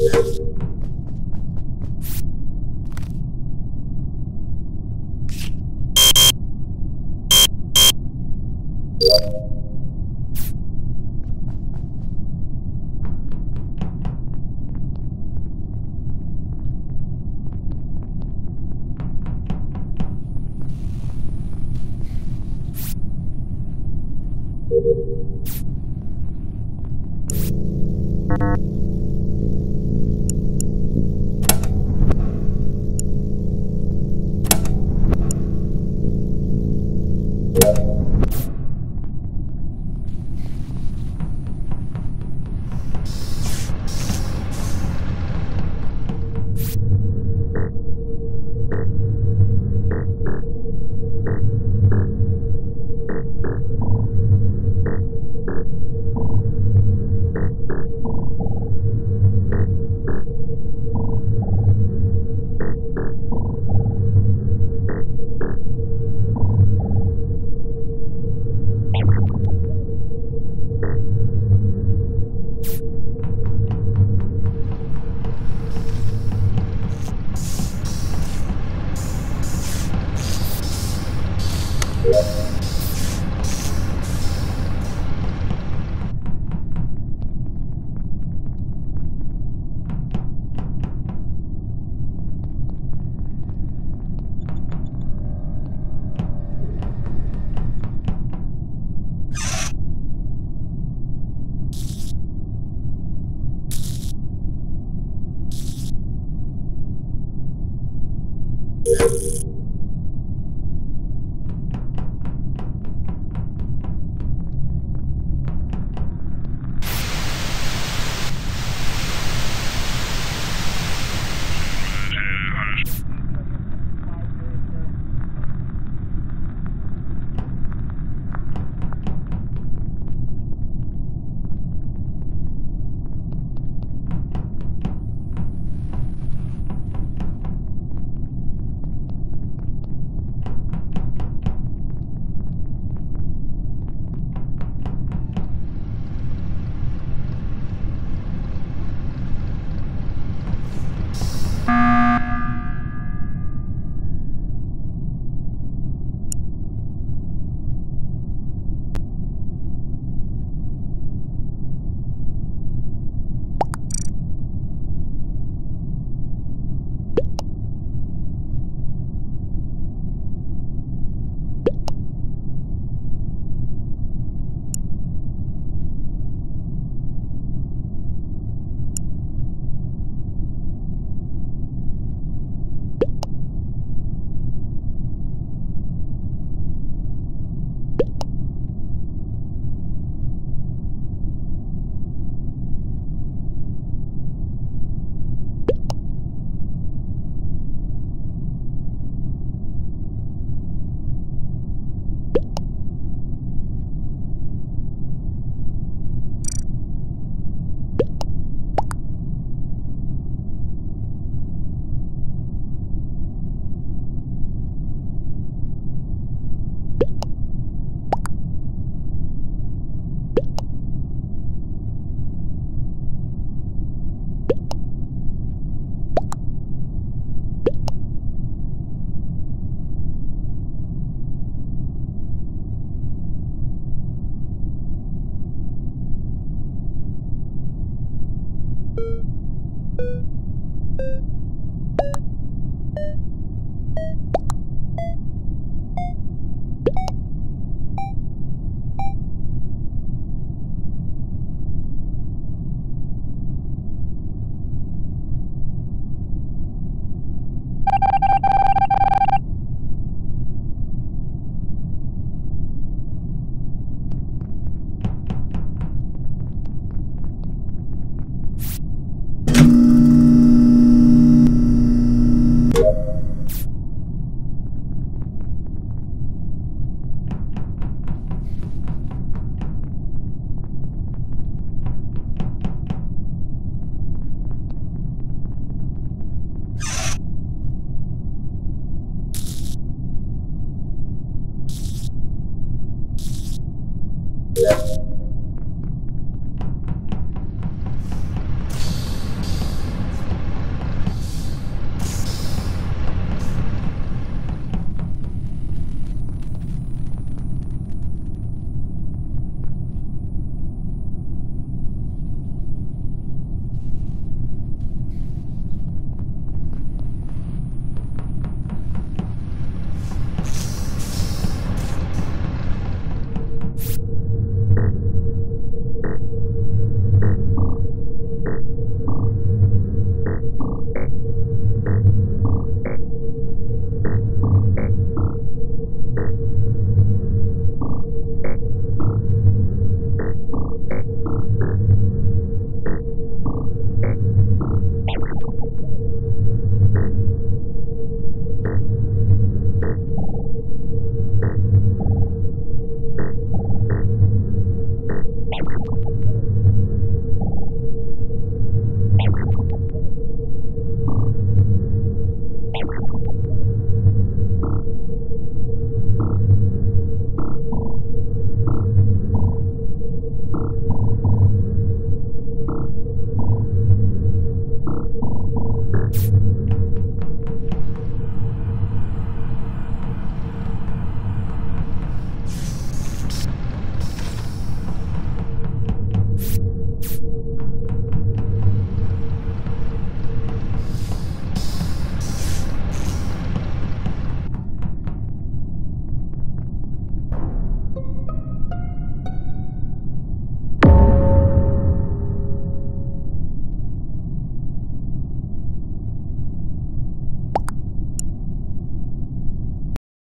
Yeah.